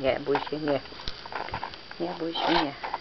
Nie buổi się, nie. Nie buổi się, nie.